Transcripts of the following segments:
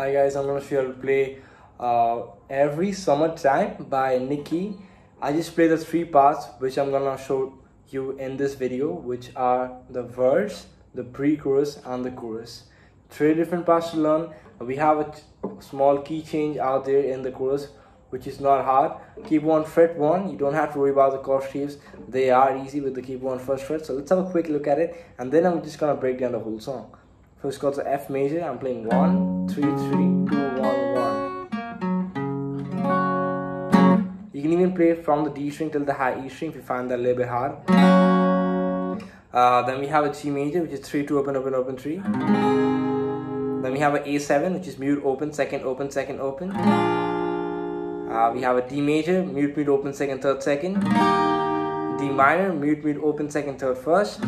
Hi guys, I'm gonna show you how to play uh, Every Summertime by NIKI. I just play the three parts which I'm gonna show you in this video which are the verse, the pre-chorus and the chorus. Three different parts to learn. We have a small key change out there in the chorus which is not hard. Keyboard on fret 1, you don't have to worry about the chord shapes. They are easy with the keyboard on first fret. So let's have a quick look at it and then I'm just gonna break down the whole song. First chord's F major. I'm playing one, three, three, two, one, one. You can even play from the D string till the high E string if you find that a little bit hard. Uh, then we have a G major, which is 3, 2, open, open, open, 3. Then we have a A7, which is mute, open, second, open, second, open. Uh, we have a D major, mute, mute, open, second, third, second. D minor, mute, mute, open, second, third, first.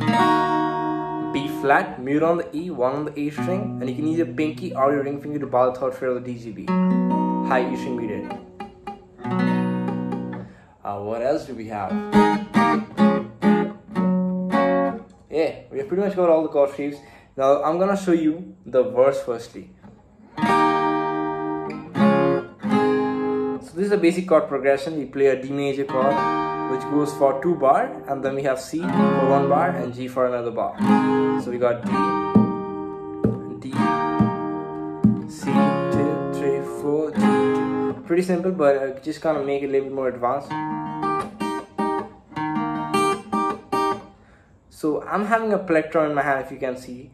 Flat, mute on the E, 1 on the A string, and you can use your pinky or your ring finger to bar the third fret of the DGB. High E string muted. Uh, what else do we have? Yeah, we have pretty much got all the chord shapes. Now I'm gonna show you the verse firstly. So this is a basic chord progression. We play a D major chord which goes for two bar and then we have C for one bar and G for another bar. So we got D, D, C, two, three, four, two. Pretty simple but uh, just kind of make it a little bit more advanced. So I'm having a plectrum in my hand if you can see.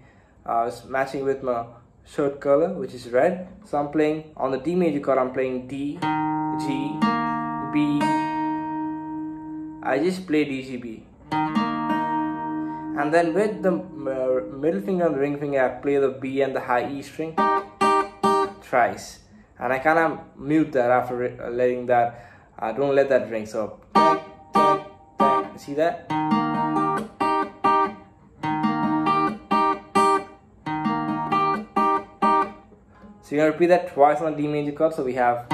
Uh, it's matching with my shirt color which is red. So I'm playing on the D major chord I'm playing D, G, I just play DGB. And then with the uh, middle finger and the ring finger, I play the B and the high E string thrice. And I kind of mute that after uh, letting that, I uh, don't let that ring. So, see that? So you're gonna repeat that twice on D major chord. So we have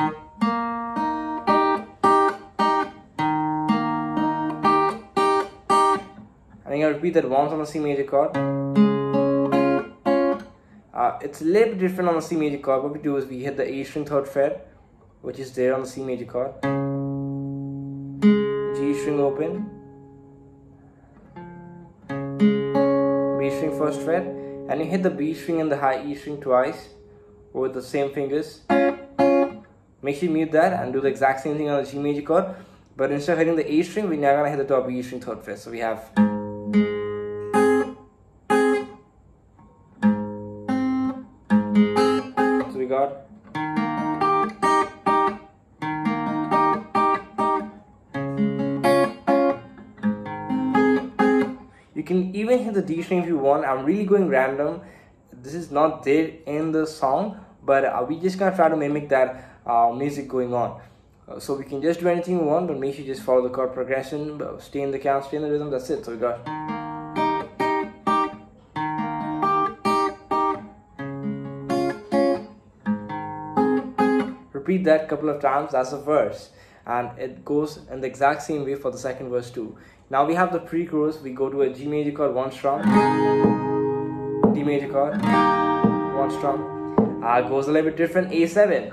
I'm gonna repeat that once on the C major chord. Uh, it's a little bit different on the C major chord. What we do is we hit the A string third fret, which is there on the C major chord. G string open. B string first fret, and you hit the B string and the high E string twice with the same fingers. Make sure you mute that and do the exact same thing on the G major chord. But instead of hitting the A string, we're now gonna hit the top E string third fret. So we have You can even hit the D string if you want. I'm really going random. This is not there in the song, but uh, we just gonna try to mimic that uh, music going on. Uh, so we can just do anything we want, but make sure you just follow the chord progression, stay in the count, stay in the rhythm. That's it. So we got. repeat that couple of times as a verse and it goes in the exact same way for the second verse too. Now we have the pre-chorus. We go to a G major chord one strum. D major chord one strum. Uh, goes a little bit different. A7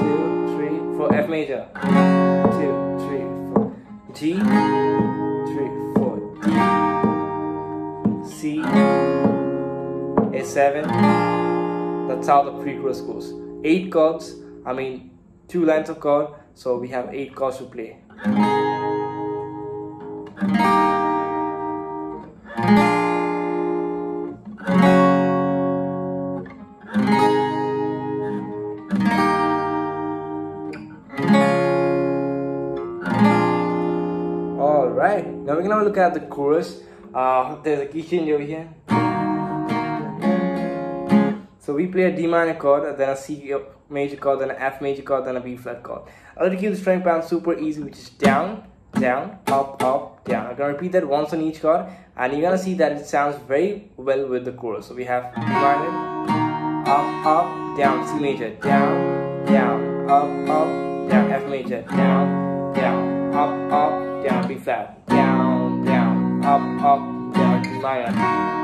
two three four. F major. Two three four. G three four. D C A7 that's how the pre-chorus goes. Eight chords I mean two lines of chord so we have eight chords to play Alright, now we're gonna look at the chorus. Uh, there's a key change over here. So we play a D minor chord, and then a C major chord, then an F major chord, then a B flat chord. I like to keep the string pattern super easy, which is down, down, up, up, down. I'm gonna repeat that once on each chord, and you're gonna see that it sounds very well with the chorus. So we have minor, up, up, down, C major, down, down, up, up, down, F major, down, down, up, up, down, B flat, down, down, up, up, down, D minor.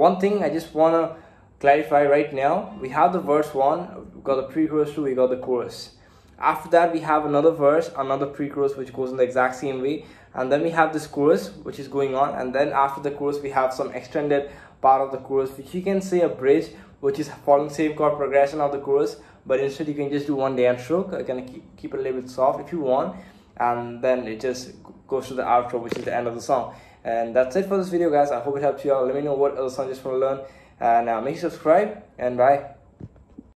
One thing I just wanna clarify right now. We have the verse one, we got the pre-chorus two, we got the chorus. After that, we have another verse, another pre-chorus which goes in the exact same way, and then we have this chorus which is going on, and then after the chorus, we have some extended part of the chorus which you can say a bridge which is following same chord progression of the chorus. But instead you can just do one dance stroke. I can keep, keep it a little bit soft if you want. And then it just goes to the outro which is the end of the song and that's it for this video guys. I hope it helped you out. Let me know what songs you just want to learn. And uh, make sure you subscribe and bye